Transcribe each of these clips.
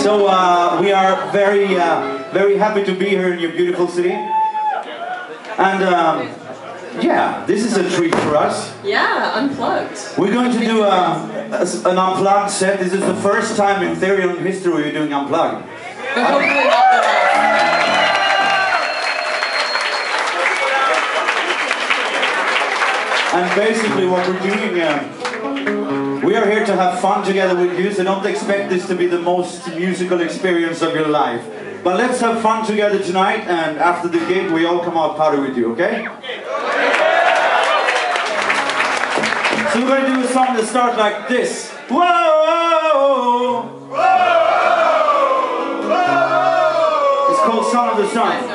So uh, we are very, uh, very happy to be here in your beautiful city. And um, yeah, this is a treat for us. Yeah, unplugged. We're going to do a, a, an unplugged set. This is the first time in Therion history we're doing unplugged. But hopefully not the last. And basically what we're doing, um, we are here to have fun together with you, so don't expect this to be the most musical experience of your life. But let's have fun together tonight, and after the gig, we all come out party with you, okay? So we're going to do a song that starts like this. Whoa! Whoa! Whoa! It's called Son of the Sun.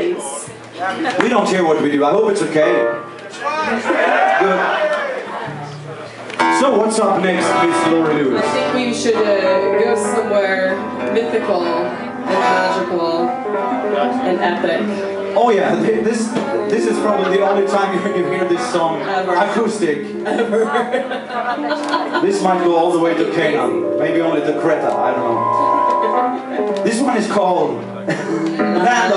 Please. We don't hear what we do. I hope it's okay. Good. So what's up next, Miss Lori I think we should uh, go somewhere mythical and magical and epic. Oh yeah, this this is probably the only time you you hear this song Ever. acoustic. This might go all the way to Canaan, maybe only to Creta. I don't know. This one is called Land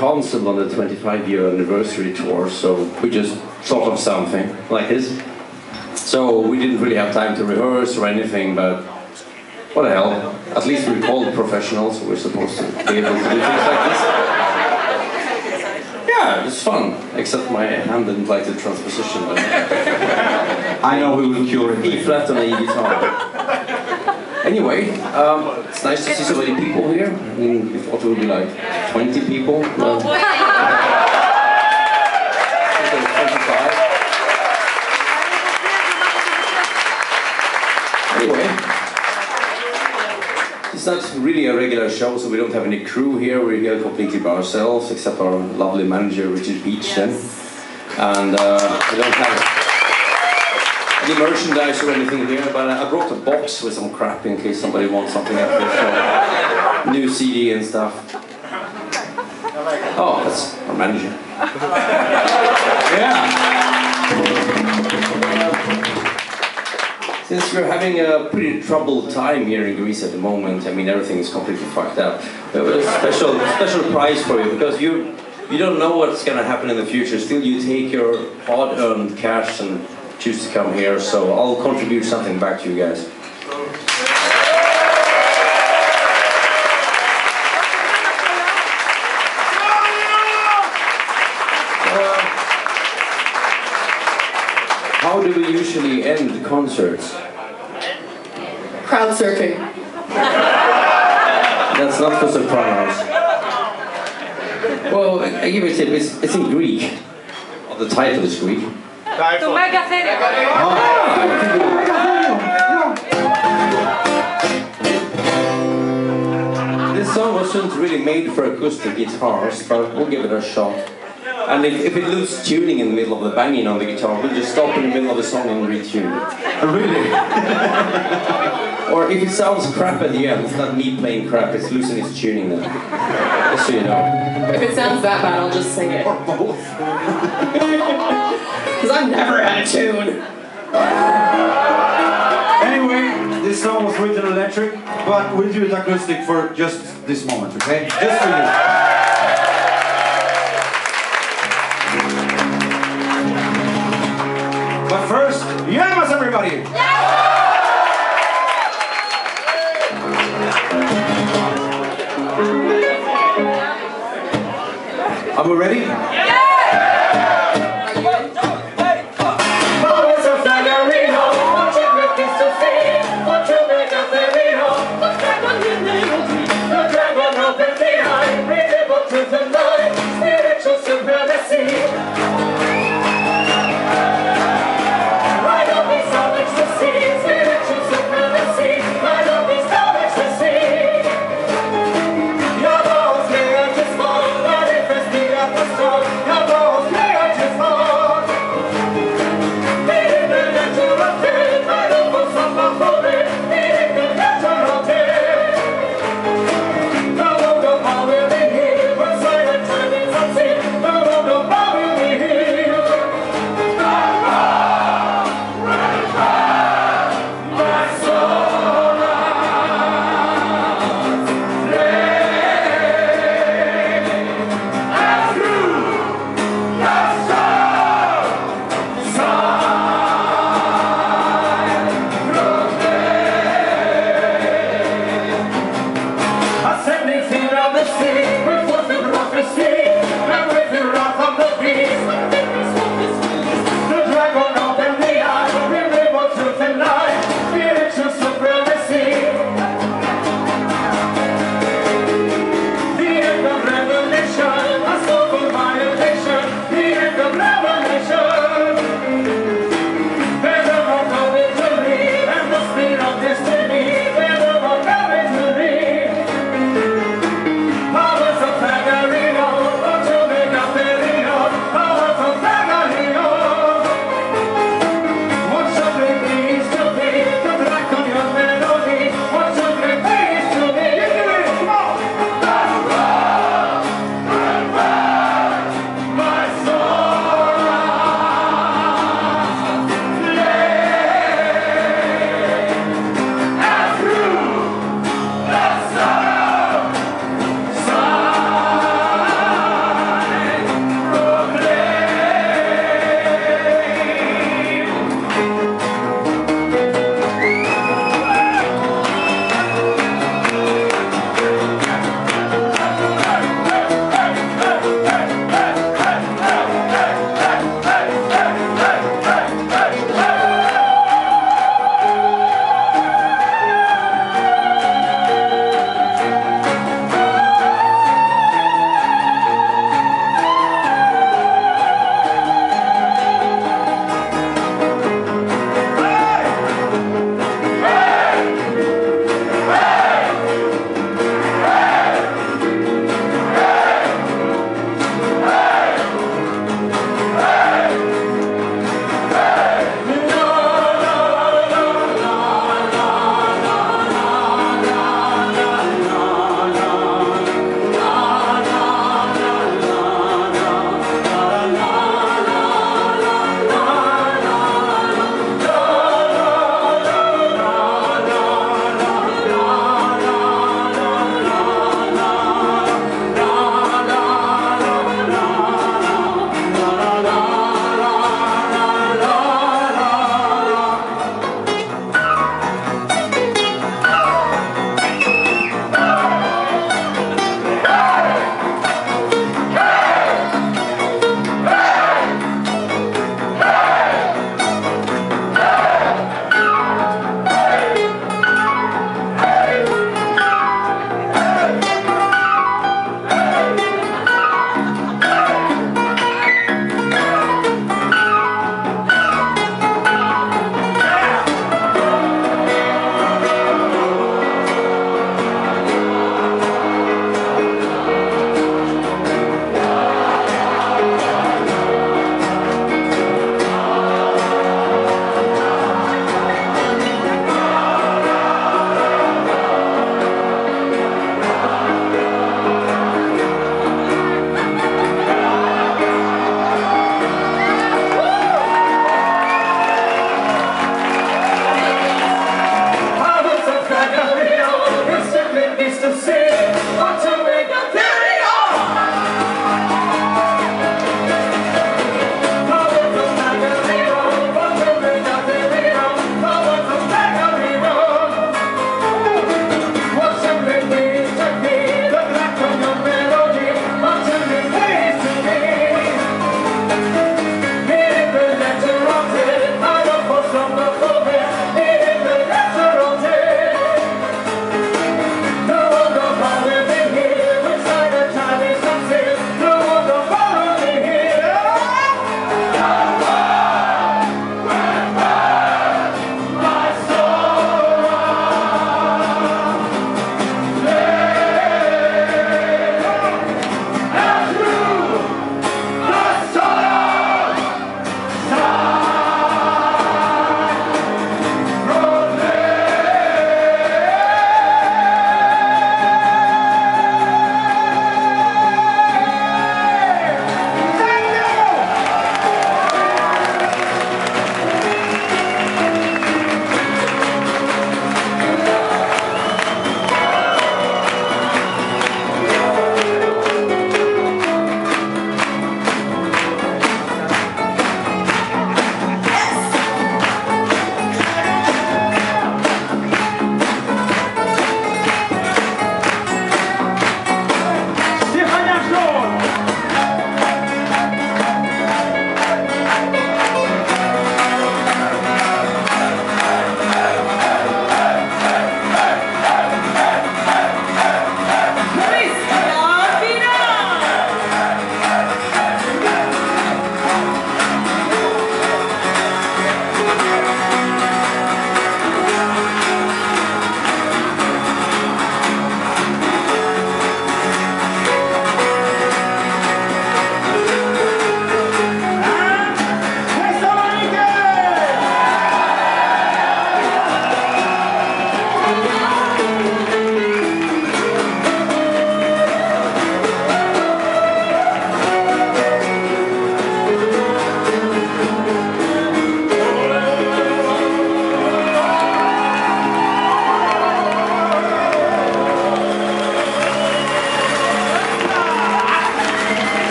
a on the 25 year anniversary tour, so we just thought of something like this. So we didn't really have time to rehearse or anything, but what the hell? At least we're called professionals, so we're supposed to be able to do things like this. Yeah, it's fun, except my hand didn't like the transposition. I know we will cure it. E flat on a guitar. Anyway, um, it's nice to see so many people here. I mean, we thought it would be like 20 people. No. I think 25. Anyway, it's not really a regular show, so we don't have any crew here. We're here completely by ourselves, except our lovely manager, Richard Beach, then. And uh, we don't have any merchandise or anything here, but I brought a box with some crap in case somebody wants something after. New CD and stuff. Oh, that's our manager. Yeah. Since we're having a pretty troubled time here in Greece at the moment, I mean everything is completely fucked up. A special special prize for you because you you don't know what's gonna happen in the future. Still, you take your hard-earned cash and choose to come here. So I'll contribute something back to you guys. How do we usually end concerts? Crowd surfing. That's not for sopranos. Well, I I give you a tip. It's, it's in Greek. Well, the title is Greek. To Mega Therion. This song wasn't really made for acoustic guitars, but we'll give it a shot. And if, if it loses tuning in the middle of the banging on the guitar, we'll just stop in the middle of the song and retune. Oh, really? or if it sounds crap at the end, it's not me playing crap, it's losing its tuning then. Just so you know. If it sounds that bad, I'll just sing it. Or both. Because I've never had a tune. Anyway, this song was written electric, but we'll do it acoustic for just this moment, okay? Just for you. But first, Yamas, everybody! Are we ready? Your